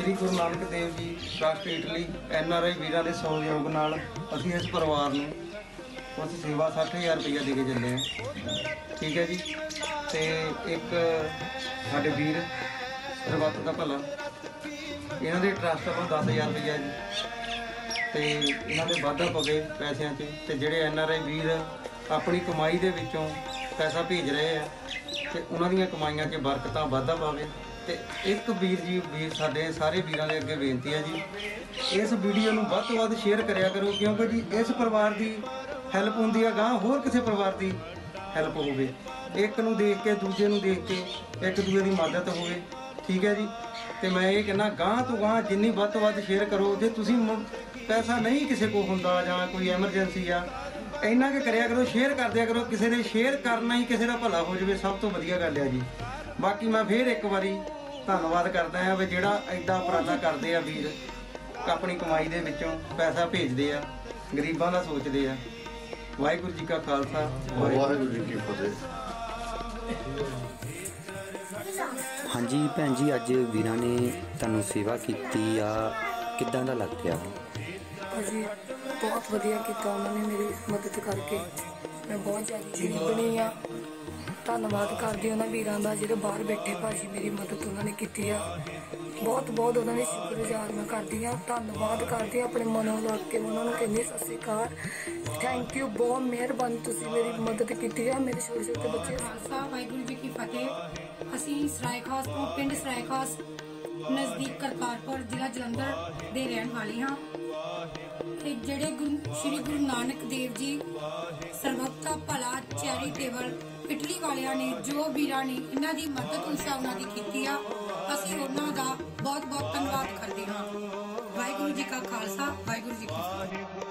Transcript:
Sri Guru Nanak Dev ji trust Italy N R I ਵੀਰਾਂ ਦੇ ਸਹਿਯੋਗ ਨਾਲ ਅਸੀਂ ਇਸ ਪਰਿਵਾਰ ਨੂੰ ਕੁਝ ਸੇਵਾ 60000 ਰੁਪਇਆ ਦੇ ਕੇ ਚੱਲੇ ਹਾਂ। ਠੀਕ ਹੈ ਜੀ? ਤੇ ਇੱਕ ਸਾਡੇ ਵੀਰ, ਸਰਬੱਤ ਦਾ ਭਲਾ। ਇਹਨਾਂ ਦੇ ਟਰਸਟ ਵੱਲੋਂ 10000 ਰੁਪਇਆ ਜੀ। ਤੇ ਇਹਨਾਂ ਦੇ ਵਾਧਾ ਪਵੇ ਪੈਸਿਆਂ 'ਚ। ਤੇ ਜਿਹੜੇ ਐਨ ਆਰ ਆਈ ਵੀਰ ਆਪਣੀ ਕਮਾਈ ਦੇ ਵਿੱਚੋਂ ਪੈਸਾ ਭੇਜ ਰਹੇ ਆ, ਤੇ ਉਹਨਾਂ ਦੀਆਂ ਕਮਾਈਆਂ 'ਚ ਬਰਕਤਾਂ ਵਾਧਾ ਪਾਵੇ ਤੇ ਇੱਕ ਵੀਰ ਜੀ, ਵੀਰ ਸਾਡੇ ਸਾਰੇ ਵੀਰਾਂ ਦੇ ਅੱਗੇ ਬੇਨਤੀ ਹੈ ਜੀ, ਇਸ ਵੀਡੀਓ ਨੂੰ ਵੱਧ ਤੋਂ ਵੱਧ ਸ਼ੇਅਰ ਕਰਿਆ ਕਰੋ, ਕਿਉਂਕਿ ਜੀ ਇਸ ਪਰਿਵਾਰ ਦੀ ਹੈਲਪ ਹੁੰਦੀ ਆ ਗਾਂ ਹੋਰ ਕਿਸੇ ਪਰਿਵਾਰ ਦੀ ਹੈਲਪ ਹੋਵੇ। ਇੱਕ ਨੂੰ ਦੇਖ ਕੇ, ਦੂਜੇ ਨੂੰ ਦੇਖ ਕੇ, ਇੱਕ ਦੂਜੇ ਦੀ ਮਦਦ ਹੋਵੇ, ਠੀਕ ਹੈ ਜੀ? ਤੇ ਮੈਂ ਇਹ ਕਹਿੰਦਾ ਗਾਂ ਤੋਂ ਗਾਂ ਜਿੰਨੀ ਵੱਧ ਤੋਂ ਵੱਧ ਸ਼ੇਅਰ ਕਰੋ, ਜੇ ਤੁਸੀਂ ਪੈਸਾ ਨਹੀਂ ਕਿਸੇ ਕੋਲ ਹੁੰਦਾ ਜਾਂ ਕੋਈ ਐਮਰਜੈਂਸੀ ਆ, ਇੰਨਾ ਕਿ ਕਰਿਆ ਕਰੋ ਸ਼ੇਅਰ ਕਰਦਿਆ ਕਰੋ, ਕਿਸੇ ਦੇ ਸ਼ੇਅਰ ਕਰਨਾ ਹੀ ਕਿਸੇ ਦਾ ਭਲਾ ਹੋ ਜਾਵੇ, ਸਭ ਤੋਂ ਵਧੀਆ ਗੱਲ ਹੈ ਜੀ। ਬਾਕੀ ਮੈਂ ਫੇਰ ਇੱਕ ਵਾਰੀ ਧੰਨਵਾਦ ਕਰਦਾ ਹਾਂ ਵੀ ਜਿਹੜਾ ਐਡਾ ਉਪਰਾਲਾ ਕਰਦੇ ਆ ਵੀਰ ਆਪਣੀ ਕਮਾਈ ਦੇ ਵਿੱਚੋਂ ਪੈਸਾ ਭੇਜਦੇ ਆ ਗਰੀਬਾਂ ਦਾ ਸੋਚਦੇ ਆ। ਵਾਹਿਗੁਰੂ ਜੀ ਕਾ ਖਾਲਸਾ ਵਾਹਿਗੁਰੂ ਜੀ ਕੀ ਫਤਿਹ। ਹਾਂਜੀ ਭੈਣ ਜੀ ਅੱਜ ਵੀਰਾਂ ਨੇ ਤੁਹਾਨੂੰ ਸੇਵਾ ਕੀਤੀ ਆ ਕਿੱਦਾਂ ਦਾ ਲੱਗ ਰਿਹਾ? ਅਸੀਂ ਬਹੁਤ ਵਧੀਆ ਕੀਤਾ ਉਹਨਾਂ ਨੇ ਮੇਰੀ ਮਦਦ ਕਰਕੇ। ਮੈਂ ਬਹੁਤ ਜ਼ਿਆਦਾ ਬਣੀ ਆ। ਧੰਨਵਾਦ ਕਰਦੀ ਉਹਨਾਂ ਵੀਰਾਂ ਦਾ ਜਿਹੜੇ ਬਾਹਰ ਬੈਠੇ ਭਾਜੀ ਮੇਰੀ ਮਦਦ ਉਹਨਾਂ ਨੇ ਕੀਤੀ ਆ। ਬਹੁਤ ਬਹੁਤ ਉਹਨਾਂ ਦੇ ਸ਼ੁਕਰਗੁਜ਼ਾਰ ਮੈਂ ਕਰਦੀ ਆ ਧੰਨਵਾਦ ਕਰਦੀ ਆ ਆਪਣੇ ਮਨੋਂ ਲੱਗ ਕੇ। ਉਹਨਾਂ ਨੂੰ ਕਹਿੰਦੀ ਸਤਿ ਸ਼੍ਰੀ ਅਕਾਲ। ਥੈਂਕ ਯੂ ਬਹੁਤ ਮਿਹਰਬਾਨੀ ਤੁਸੀਂ ਮੇਰੀ ਮਦਦ ਕੀਤੀ ਆ। ਮੇਰੇ ਛੋਟੇ ਛੋਟੇ ਬੱਚੇ ਖਾਲਸਾ, ਵਾਹਿਗੁਰੂ ਜੀ ਕੀ ਫਤਿਹ। ਅਸੀਂ ਸਰਾਏ ਤੋਂ ਪਿੰਡ ਸਰਾਏ ਨਜ਼ਦੀਕ ਕਰਤਾਰਪੁਰ ਜ਼ਿਲ੍ਹਾ ਜਲੰਧਰ ਦੇ ਰਹਿਣ ਵਾਲੇ ਹਾਂ। ਤੇ ਜਿਹੜੇ ਗੁਰੂ ਸ਼੍ਰੀ ਗੁਰੂ ਨਾਨਕ ਦੇਵ ਜੀ ਸਰਬੱਤ ਦਾ ਭਲਾ ਚੈਰੀਟੇਬਲ ਇਟਲੀ ਵਾਲਿਆਂ ਨੇ, ਜੋ ਵੀਰਾਂ ਨੇ ਇਹਨਾਂ ਦੀ ਮਦਦ ਉਨਸਾ ਉਹਨਾਂ ਦੀ ਕੀਤੀ ਆ, ਅਸੀਂ ਉਹਨਾਂ ਦਾ ਬਹੁਤ ਬਹੁਤ ਧੰਨਵਾਦ ਕਰਦੇ ਹਾਂ। ਵਾਹਿਗੁਰੂ ਜੀ ਕਾ ਖਾਲਸਾ, ਵਾਹਿਗੁਰੂ ਜੀ ਕੀ ਫਤਿਹ।